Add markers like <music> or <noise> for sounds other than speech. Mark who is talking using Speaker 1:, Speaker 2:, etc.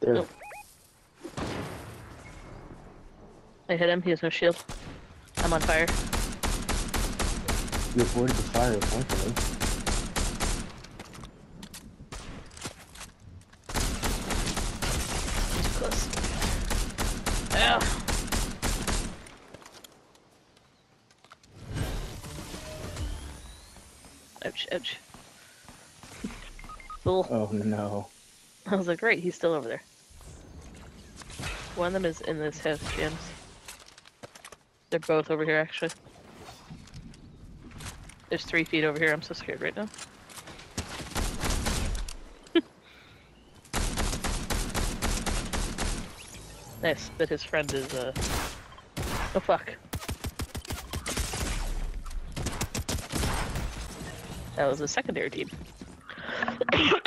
Speaker 1: There.
Speaker 2: Nope. I hit him. He has no shield. I'm on fire.
Speaker 1: You avoided the fire, thankfully.
Speaker 2: He's close. Ow. Ouch, ouch. <laughs> Bull.
Speaker 1: Oh no.
Speaker 2: I was like, right, he's still over there. One of them is in this house, James. They're both over here, actually. There's three feet over here. I'm so scared right now. <laughs> nice, but his friend is, uh... Oh, fuck. That was a secondary team. <coughs>